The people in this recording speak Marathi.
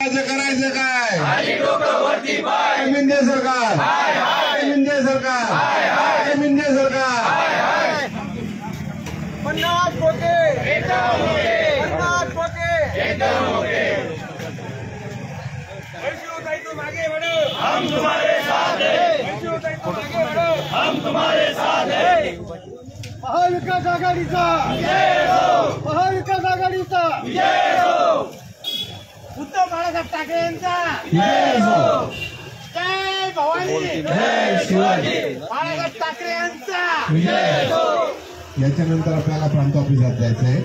राज्य करायचं काय? मिंदे सरकार. मिंदे सरकार. मिंदे सरकार. पन्नास कोटी पन्नास कोटी वैष्णोताई तुम आगे बढ़ो हम तुम्हारे साथ हैं। वैष्णोताई तुम आगे बढ़ो हम तुम्हारे साथ हैं महाविकास आघाडीचा महाविकास आघाडीचा उद्धव बाळासाहेब ठाकरे यांचा. जय भवानी. जय शिवाजी. बाळासाहेब ठाकरे यांचा. याच्यानंतर आपल्याला प्रांत ऑफिसात जायचंय